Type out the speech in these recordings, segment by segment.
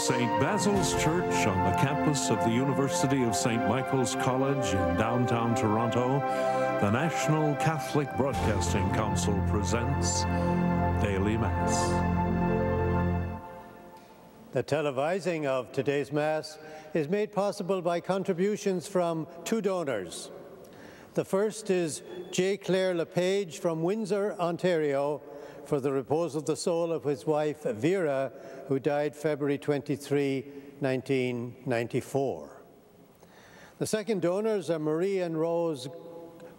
St. Basil's Church on the campus of the University of St. Michael's College in downtown Toronto, the National Catholic Broadcasting Council presents Daily Mass. The televising of today's Mass is made possible by contributions from two donors. The first is J. Claire LePage from Windsor, Ontario, for the repose of the soul of his wife Vera, who died February 23, 1994. The second donors are Marie and Rose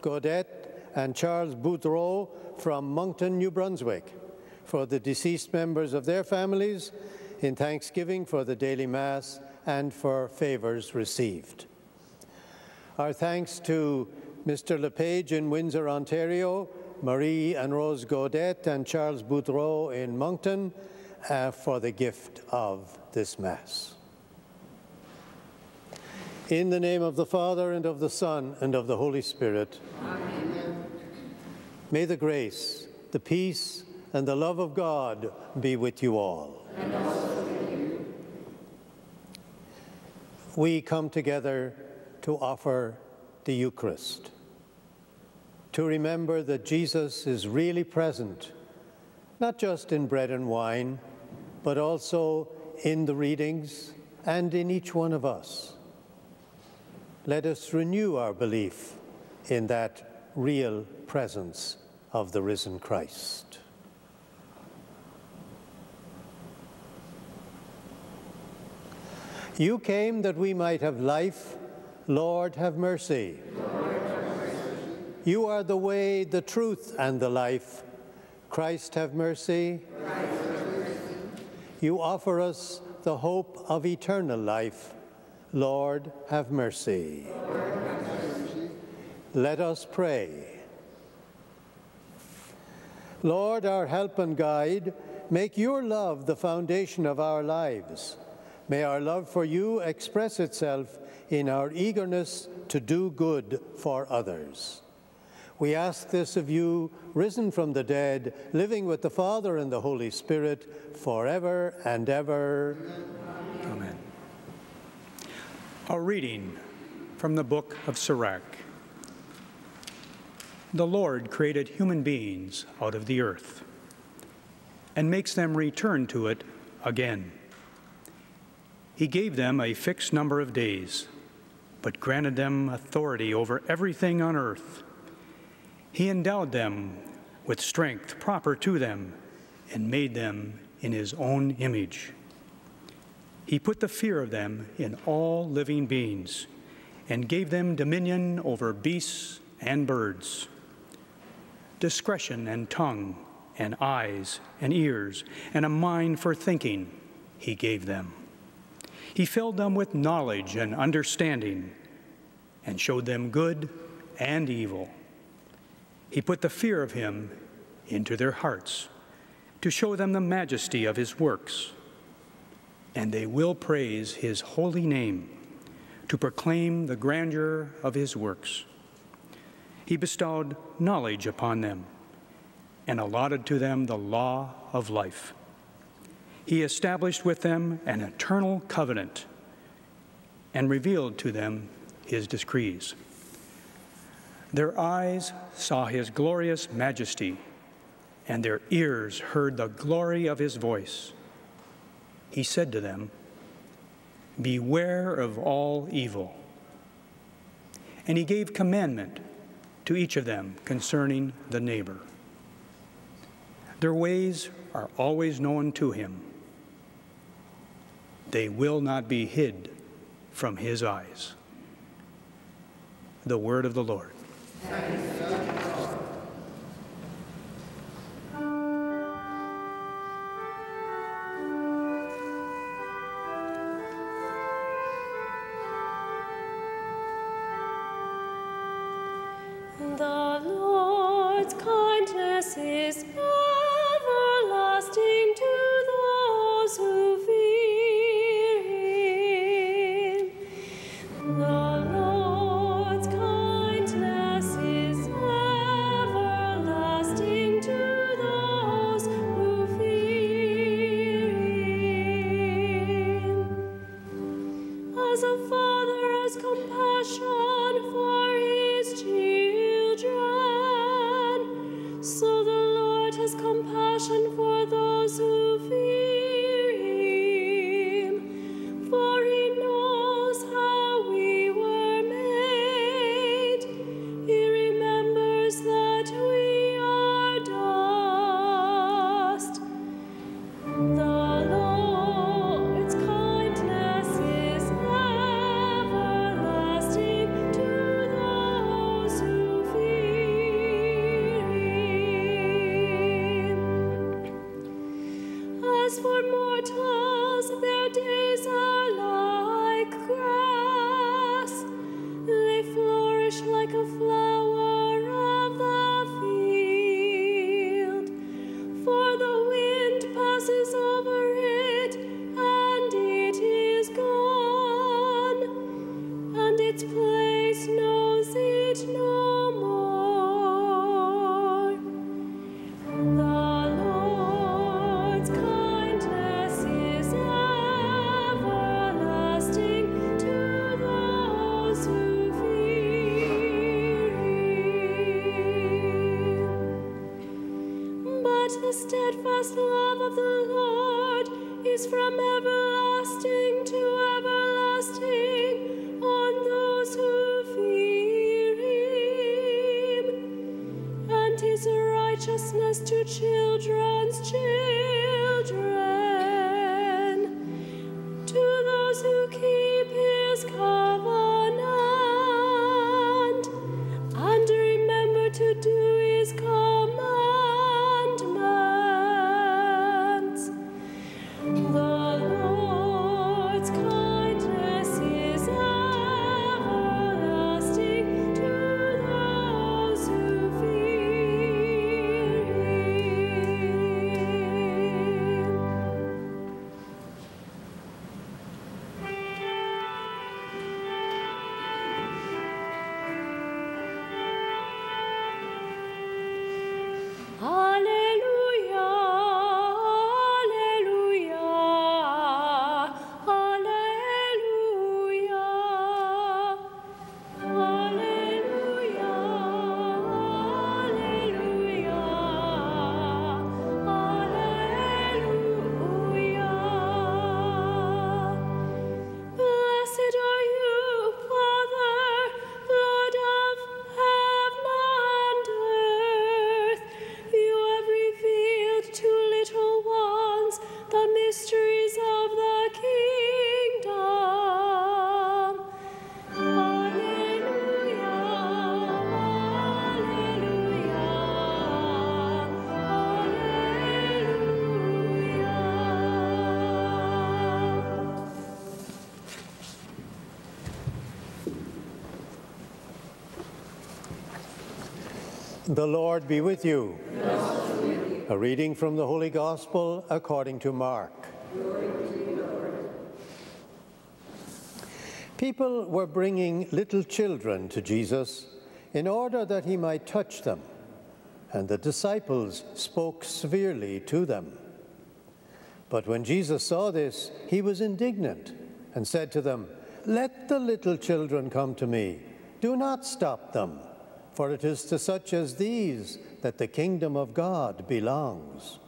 Gaudet and Charles Boudreau from Moncton, New Brunswick, for the deceased members of their families in thanksgiving for the daily Mass and for favours received. Our thanks to Mr. LePage in Windsor, Ontario, Marie and Rose Gaudet and Charles Boudreau in Moncton uh, for the gift of this Mass. In the name of the Father, and of the Son, and of the Holy Spirit. Amen. May the grace, the peace, and the love of God be with you all. With you. We come together to offer the Eucharist to remember that Jesus is really present, not just in bread and wine, but also in the readings and in each one of us. Let us renew our belief in that real presence of the risen Christ. You came that we might have life. Lord, have mercy. Lord. You are the way, the truth, and the life. Christ have mercy. You offer us the hope of eternal life. Lord, have mercy. Let us pray. Lord, our help and guide, make your love the foundation of our lives. May our love for you express itself in our eagerness to do good for others. We ask this of you, risen from the dead, living with the Father and the Holy Spirit, forever and ever. Amen. A reading from the book of Sirach. The Lord created human beings out of the earth and makes them return to it again. He gave them a fixed number of days, but granted them authority over everything on earth. He endowed them with strength proper to them and made them in his own image. He put the fear of them in all living beings and gave them dominion over beasts and birds, discretion and tongue and eyes and ears and a mind for thinking he gave them. He filled them with knowledge and understanding and showed them good and evil. He put the fear of him into their hearts to show them the majesty of his works. And they will praise his holy name to proclaim the grandeur of his works. He bestowed knowledge upon them and allotted to them the law of life. He established with them an eternal covenant and revealed to them his decrees. Their eyes saw his glorious majesty, and their ears heard the glory of his voice. He said to them, Beware of all evil. And he gave commandment to each of them concerning the neighbor. Their ways are always known to him. They will not be hid from his eyes. The word of the Lord. The steadfast love of the Lord is from everlasting The Lord be with you. A reading from the Holy Gospel according to Mark. People were bringing little children to Jesus in order that he might touch them, and the disciples spoke severely to them. But when Jesus saw this, he was indignant and said to them, Let the little children come to me. Do not stop them, for it is to such as these that the kingdom of God belongs.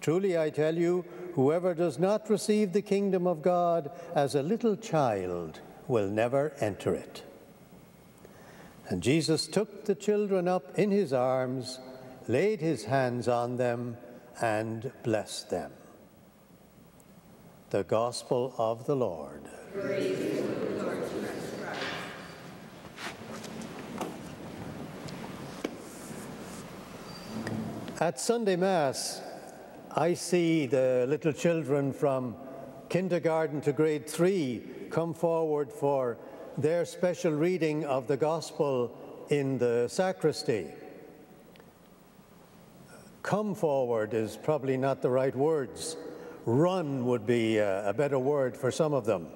Truly I tell you, whoever does not receive the kingdom of God as a little child will never enter it. And Jesus took the children up in his arms, laid his hands on them, and blessed them. The Gospel of the Lord. At Sunday Mass, I see the little children from kindergarten to grade three come forward for their special reading of the Gospel in the sacristy. Come forward is probably not the right words. Run would be a, a better word for some of them.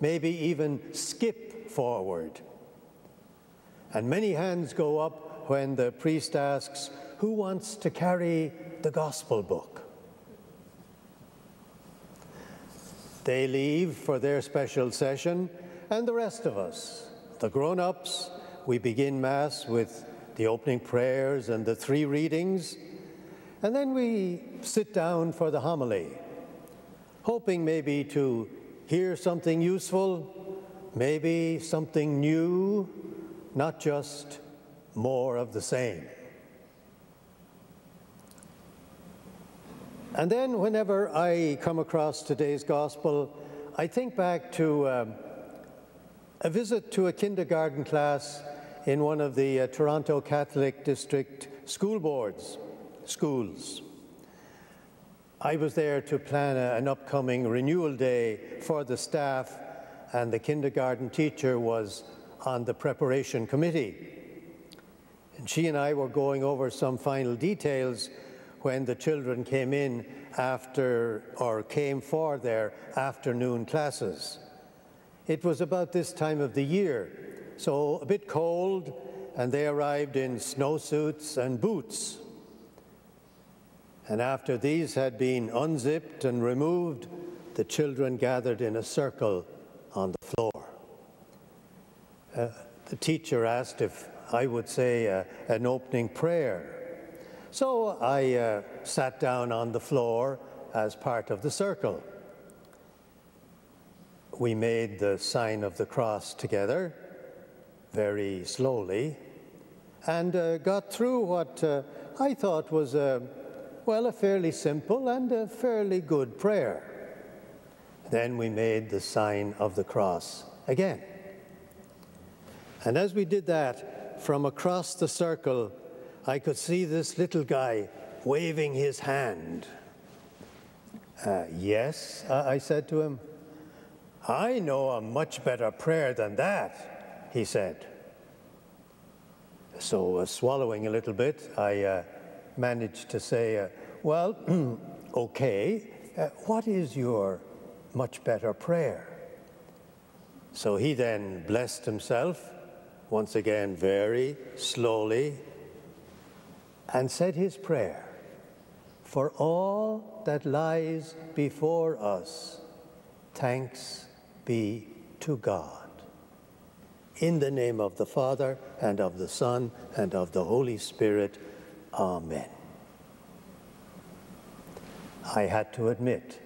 Maybe even skip forward. And many hands go up when the priest asks, Who wants to carry the gospel book? They leave for their special session, and the rest of us, the grown ups, we begin Mass with the opening prayers and the three readings, and then we sit down for the homily, hoping maybe to hear something useful, maybe something new, not just more of the same. And then, whenever I come across today's gospel, I think back to um, a visit to a kindergarten class in one of the uh, Toronto Catholic District school boards, schools. I was there to plan a- an upcoming renewal day for the staff, and the kindergarten teacher was on the preparation committee. And she and I were going over some final details when the children came in after or came for their afternoon classes. It was about this time of the year, so a bit cold, and they arrived in snowsuits and boots. And after these had been unzipped and removed, the children gathered in a circle on the floor. Uh, the teacher asked if I would say uh, an opening prayer. So I uh, sat down on the floor as part of the circle. We made the sign of the cross together very slowly and uh, got through what uh, I thought was a, well, a fairly simple and a fairly good prayer. Then we made the sign of the cross again. And as we did that, from across the circle, I could see this little guy waving his hand. Uh, yes, I said to him. I know a much better prayer than that, he said. So, uh, swallowing a little bit, I uh, managed to say, uh, Well, okay, uh, what is your much better prayer? So he then blessed himself, once again very slowly, and said his prayer For all that lies before us, thanks be to God. In the name of the Father, and of the Son, and of the Holy Spirit, Amen. I had to admit,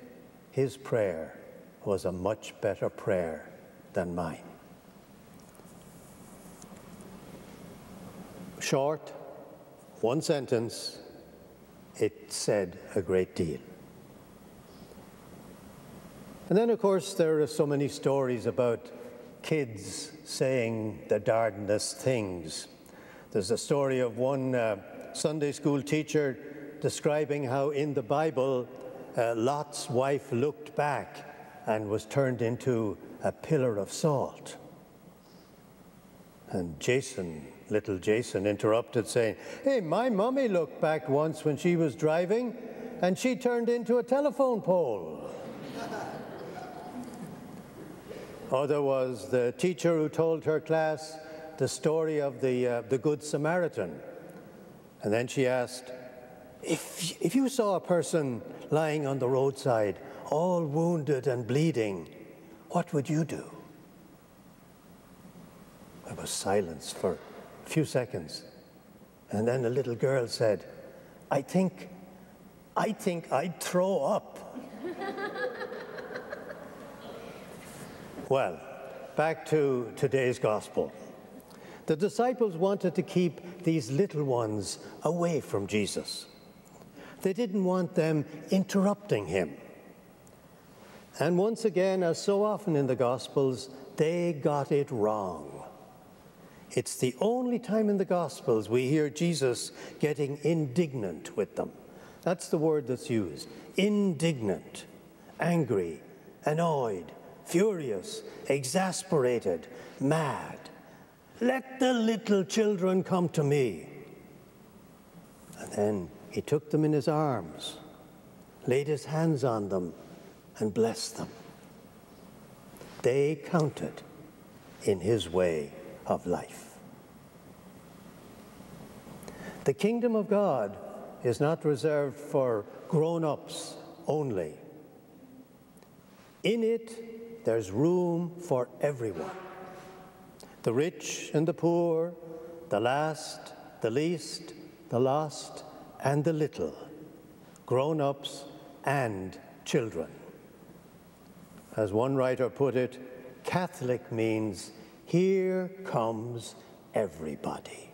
his prayer was a much better prayer than mine. Short, one sentence, it said a great deal. And then, of course, there are so many stories about kids saying the darndest things. There's a story of one uh, Sunday school teacher describing how in the Bible uh, Lot's wife looked back and was turned into a pillar of salt. And Jason, little Jason, interrupted, saying, Hey, my mummy looked back once when she was driving and she turned into a telephone pole. or there was the teacher who told her class the story of the, uh, the Good Samaritan. And then she asked, if, if you saw a person lying on the roadside, all wounded and bleeding, what would you do? There was silence for a few seconds. And then the little girl said, I think, I think I'd throw up. well, back to today's gospel. The disciples wanted to keep these little ones away from Jesus. They didn't want them interrupting him. And once again, as so often in the Gospels, they got it wrong. It's the only time in the Gospels we hear Jesus getting indignant with them. That's the word that's used indignant, angry, annoyed, furious, exasperated, mad. Let the little children come to me. And then he took them in his arms, laid his hands on them, and blessed them. They counted in his way of life. The kingdom of God is not reserved for grown ups only. In it, there's room for everyone the rich and the poor, the last, the least, the lost, and the little, grown ups and children. As one writer put it, Catholic means here comes everybody.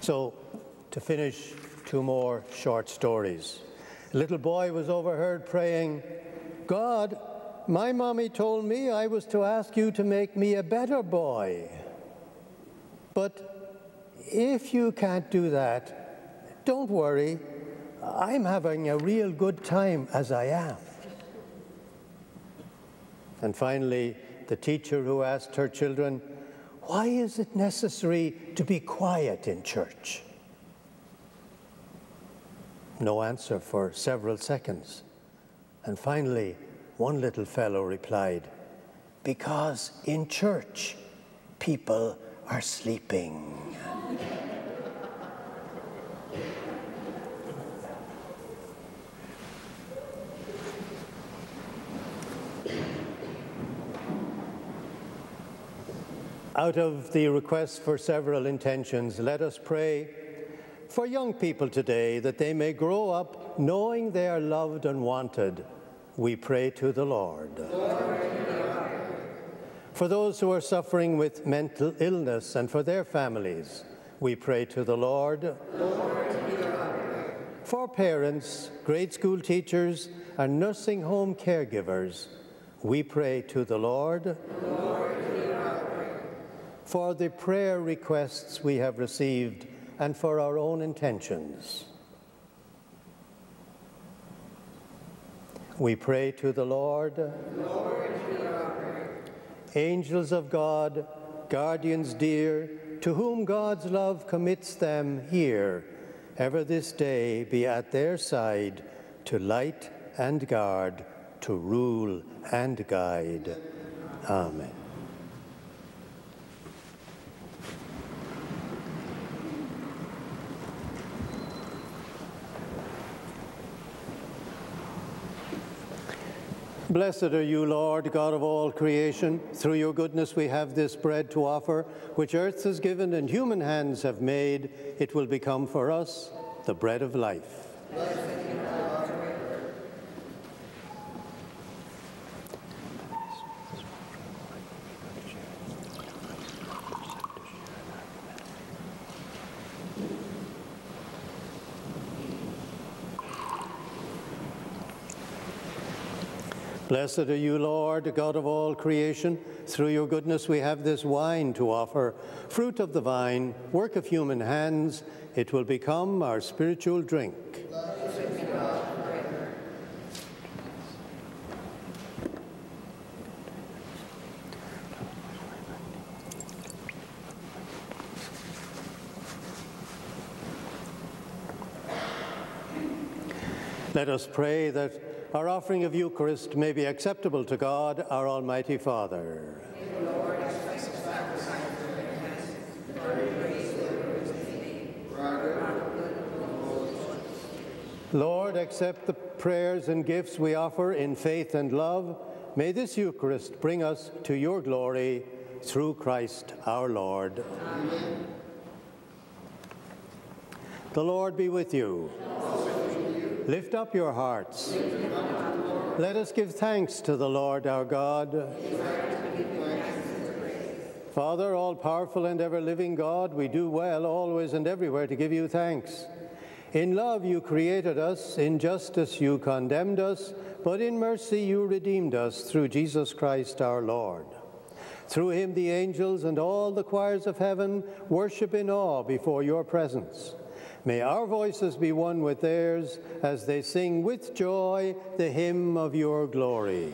So, to finish, two more short stories. A little boy was overheard praying, God, my mommy told me I was to ask you to make me a better boy. But if you can't do that, don't worry. I'm having a real good time as I am. And finally, the teacher who asked her children, Why is it necessary to be quiet in church? No answer for several seconds. And finally, one little fellow replied, Because in church, people are sleeping. Out of the request for several intentions, let us pray for young people today that they may grow up knowing they are loved and wanted. We pray to the Lord. For those who are suffering with mental illness and for their families, we pray to the Lord. For parents, grade school teachers, and nursing home caregivers, we pray to the Lord. For the prayer requests we have received and for our own intentions. We pray to the Lord. Angels of God, guardians dear, to whom God's love commits them here, ever this day be at their side to light and guard, to rule and guide. Amen. Blessed are you, Lord, God of all creation. Through your goodness we have this bread to offer, which earth has given and human hands have made. It will become for us the bread of life. Blessed are you, Lord, God of all creation. Through your goodness we have this wine to offer, fruit of the vine, work of human hands. It will become our spiritual drink. Let us pray that our offering of Eucharist may be acceptable to God, our Almighty Father. Lord, accept the prayers and gifts we offer in faith and love. May this Eucharist bring us to your glory through Christ our Lord. Amen. The Lord be with you. Lift up your hearts. Let us give thanks to the Lord our God. Father, all powerful and ever living God, we do well always and everywhere to give you thanks. In love you created us, in justice you condemned us, but in mercy you redeemed us through Jesus Christ our Lord. Through him the angels and all the choirs of heaven worship in awe before your presence. May our voices be one with theirs as they sing with joy the hymn of your glory.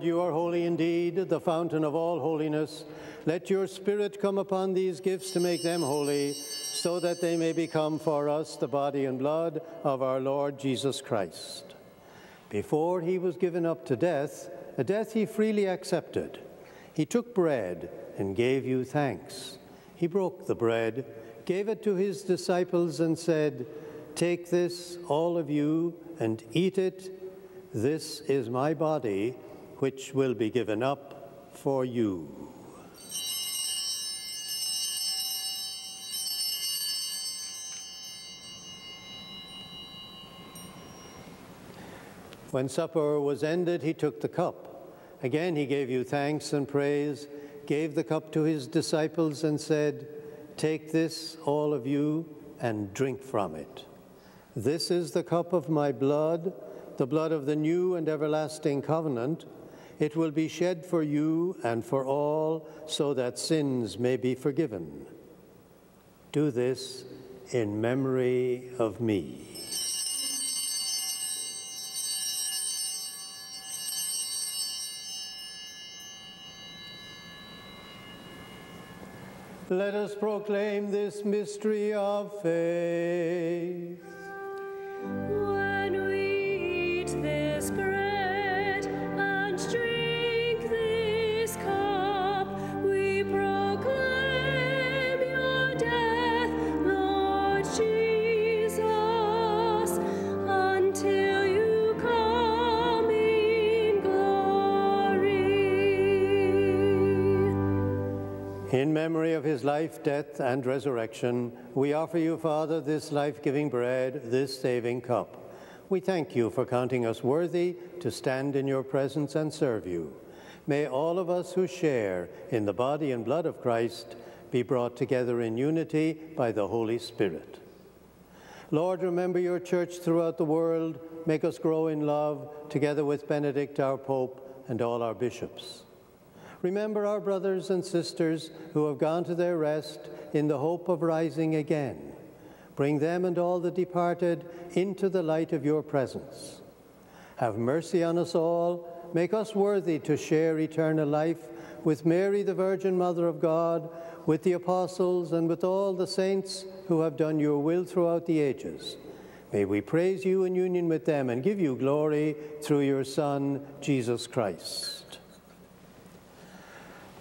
Lord, you are holy indeed, the fountain of all holiness. Let your Spirit come upon these gifts to make them holy, so that they may become for us the body and blood of our Lord Jesus Christ. Before he was given up to death, a death he freely accepted, he took bread and gave you thanks. He broke the bread, gave it to his disciples, and said, Take this, all of you, and eat it. This is my body which will be given up for you. When supper was ended, he took the cup. Again, he gave you thanks and praise, gave the cup to his disciples, and said, Take this, all of you, and drink from it. This is the cup of my blood, the blood of the new and everlasting covenant It will be shed for you and for all so that sins may be forgiven. Do this in memory of me. Let us proclaim this mystery of faith. Memory of his life, death, and resurrection, we offer you, Father, this life giving bread, this saving cup. We thank you for counting us worthy to stand in your presence and serve you. May all of us who share in the body and blood of Christ be brought together in unity by the Holy Spirit. Lord, remember your church throughout the world. Make us grow in love, together with Benedict, our Pope, and all our bishops. Remember our brothers and sisters who have gone to their rest in the hope of rising again. Bring them and all the departed into the light of your presence. Have mercy on us all. Make us worthy to share eternal life with Mary, the Virgin Mother of God, with the apostles, and with all the saints who have done your will throughout the ages. May we praise you in union with them and give you glory through your Son, Jesus Christ.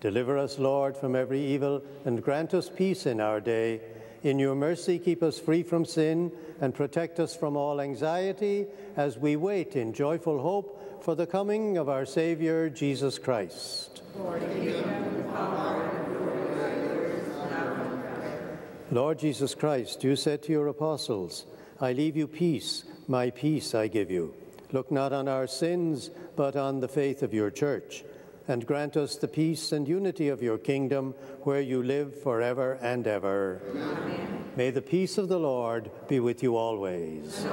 Deliver us, Lord, from every evil, and grant us peace in our day. In your mercy, keep us free from sin, and protect us from all anxiety as we wait in joyful hope for the coming of our Savior, Jesus Christ. Lord Jesus Christ, you said to your apostles, I leave you peace, my peace I give you. Look not on our sins, but on the faith of your church, and grant us the peace and unity of your kingdom, where you live forever and ever. Amen. May the peace of the Lord be with you always.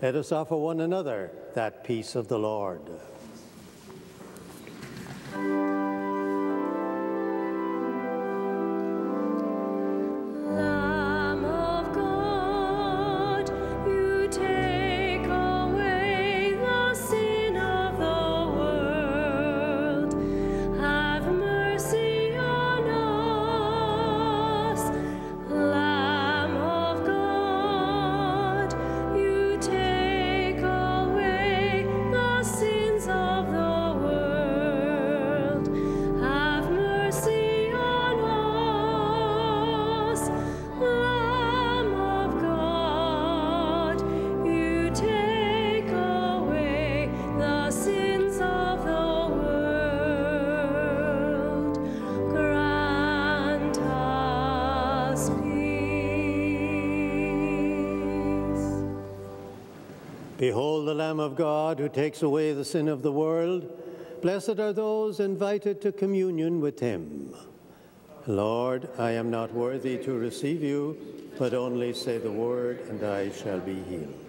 Let us offer one another that peace of the Lord. Behold the Lamb of God who takes away the sin of the world. Blessed are those invited to communion with him. Lord, I am not worthy to receive you, but only say the word, and I shall be healed.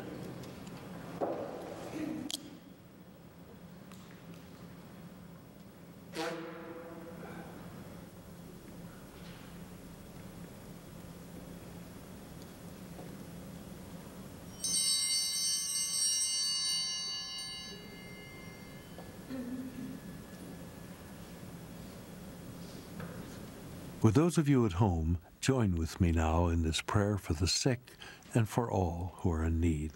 Would those of you at home join with me now in this prayer for the sick and for all who are in need?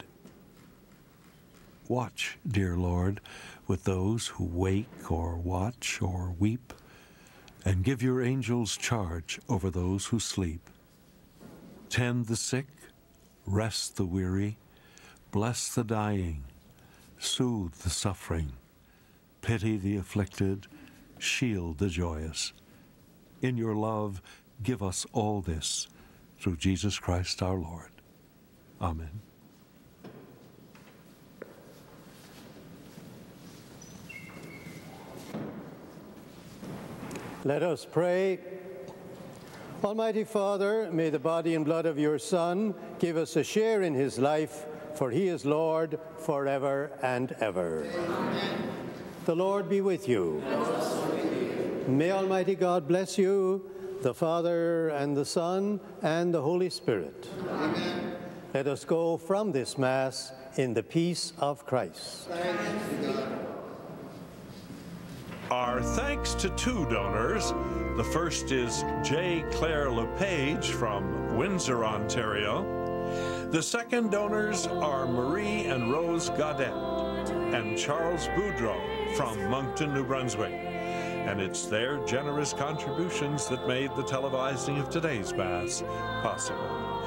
Watch, dear Lord, with those who wake or watch or weep, and give your angels charge over those who sleep. Tend the sick, rest the weary, bless the dying, soothe the suffering, pity the afflicted, shield the joyous. In your love, give us all this through Jesus Christ our Lord. Amen. Let us pray. Almighty Father, may the body and blood of your Son give us a share in his life, for he is Lord forever and ever. Amen. The Lord be with you. May Almighty God bless you, the Father and the Son and the Holy Spirit. Amen. Let us go from this Mass in the peace of Christ. Our thanks to two donors. The first is J. Claire LePage from Windsor, Ontario. The second donors are Marie and Rose Gaudet and Charles Boudreau from Moncton, New Brunswick. And it's their generous contributions that made the televising of today's Mass possible.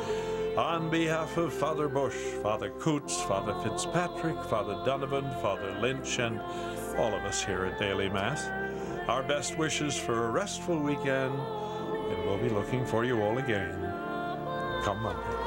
On behalf of Father Bush, Father Coots, Father Fitzpatrick, Father Donovan, Father Lynch, and all of us here at Daily Mass. Our best wishes for a restful weekend, and we'll be looking for you all again come Monday.